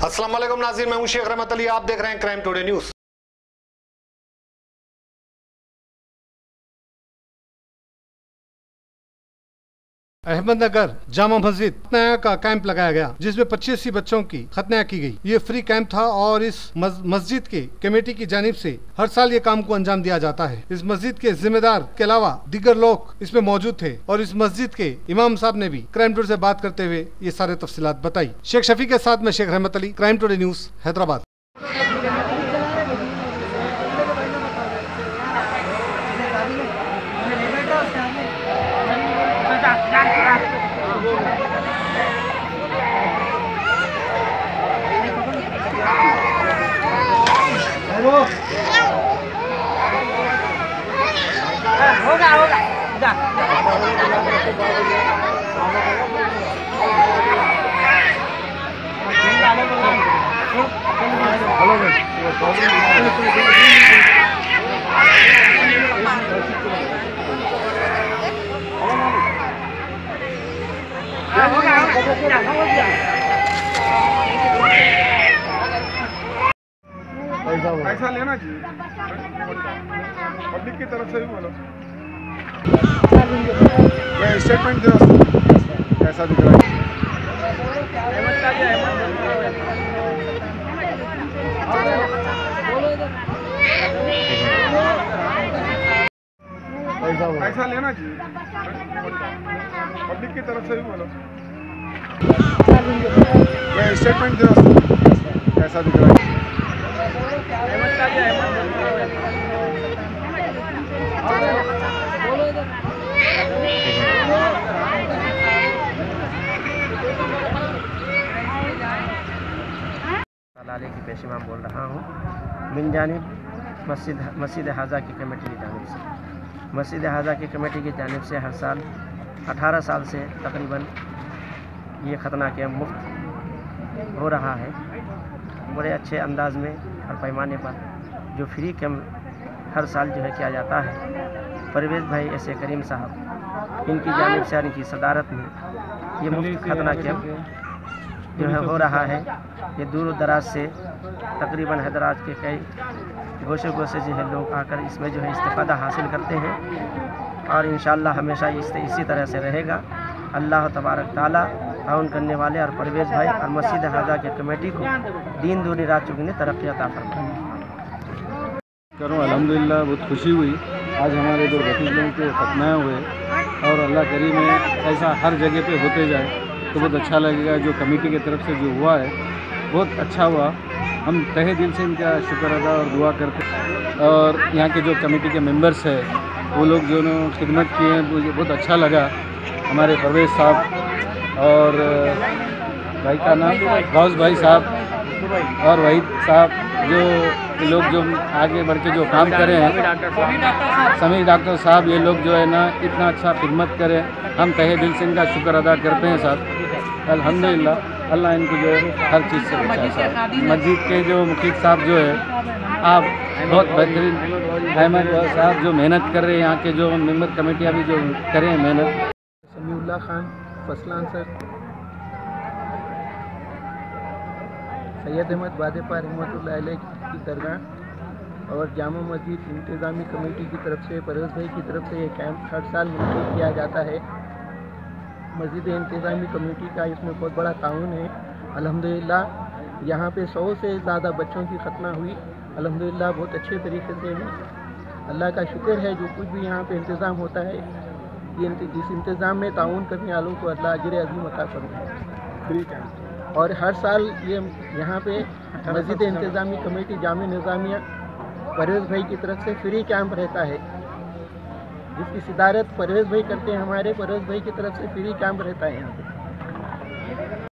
अस्सलाम नाजीर मैं हूँ शेख रहमत अली आप देख रहे हैं crime today news Ahmednagar, Jama Masjid खतनाया का कैंप लगाया गया, जिसमें पच्चीस बच्चों की खतनाया की गई। ये फ्री कैंप था और इस मस्जिद के कमेटी की जानिब से हर साल ये काम को अंजाम दिया जाता है। इस मस्जिद के जिम्मेदार के अलावा दीगर लोग इसमें मौजूद थे और इस मस्जिद के इमाम साहब ने भी क्राइम टूडे से बात करते हुए ये सारे तफसीत बताई। शेख शफी के साथ में Sheikh Rahmat Ali, crime today news, Hyderabad. जा। होगा लेना चाहिए पब्लिक की तरफ़ से भी बोलो। स्टेटमेंट कैसा दिख रहा है ऐसा लेना चाहिए पब्लिक की तरफ़ से भी बोलो। स्टेटमेंट कैसा दिख रहा है की पेशीमाम बोल रहा हूँ। बिन जानब मस्जिद मस्जिद हाजा की कमेटी की जानब से। मस्जिद हाजा की कमेटी की जानब से हर साल 18 साल से तकरीबन ये खतना कैम्प मुफ़्त हो रहा है। बड़े अच्छे अंदाज में हर पैमाने पर जो फ्री कैम्प हर साल जो है किया जाता है। परवेज़ भाई ऐसे करीम साहब, इनकी जानब से इनकी सदारत में ये मुफ़्त खतना कैम्प जो है हो रहा है। ये दूर दराज से तकरीबन हैदराबाद के कई गोशे गोशे जो है, लोग आकर इसमें जो है इस्तेफ़ादा हासिल करते हैं। और इन हमेशा इस इसी तरह से रहेगा। अल्लाह तबारक ताला ताउन करने वाले और परवेज़ भाई और मस्जिद हाजा के कमेटी को दीन दूरी रात चुगनी तरक्की अता करूँ, अल्हम्दुलिल्लाह, बहुत खुशी हुई। आज हमारे दो भतीजों के खतनाए हुए और अल्लाह करीम है, ऐसा हर जगह पे होते जाए तो बहुत अच्छा लगेगा। जो कमेटी की तरफ़ से जो हुआ है, बहुत अच्छा हुआ। हम तहे दिल से इनका शुक्र अदा और दुआ करते हैं। और यहाँ के जो कमेटी के मेंबर्स हैं, वो लोग जो उन्होंने खिदमत किए हैं मुझे बहुत अच्छा लगा हमारे परवेज़ साहब। और भाई का नाम गौस भाई साहब और वहीद साहब, जो लोग जो आगे बढ़ के जो काम करे हैं। समीर डॉक्टर साहब, ये लोग जो है ना, इतना अच्छा खिदमत करें। हम तहे दिल से इनका शुक्र अदा करते हैं साहब। अल्हम्दुलिल्लाह। अल्लाह इनको जो है हर चीज़ से बचाए मस्जिद के जो मुखीद साहब जो है आप बहुत बेहतरीन अहमद साहब जो मेहनत कर रहे हैं यहाँ के जो मेंबर कमेटियाँ भी जो करें मेहनत। समीउल्ला खान फसलान सर। सैयद अहमद वादेपा रहमत की दरगाह और जामा मस्जिद इंतज़ामी कमेटी की तरफ़ से परवेज़ भाई की तरफ़ से ये कैंप हर साल मुनद किया जाता है। मस्जिद इंतज़ामी कमेटी का इसमें बहुत बड़ा ताउन है। अल्हम्दुलिल्लाह यहाँ पे सौ से ज़्यादा बच्चों की खतना हुई। अल्हम्दुलिल्लाह बहुत अच्छे तरीके से हुई। अल्लाह का शुक्र है जो कुछ भी यहाँ पे इंतज़ाम होता है ये जिस इंतज़ाम में ताउन करने वालों को अल्लाह अजर अजीम अता फरमाए। फ्री कैंप और हर साल ये यहाँ पे मस्जिद इंतज़ामी कमेटी जाम निज़ामिया परवेज़ भाई की तरफ़ से फ्री कैंप रहता है। जिसकी सिदारत परवेज भाई करते हैं, हमारे परवेज भाई की तरफ़ से फ्री कैंप रहता है यहाँ पे।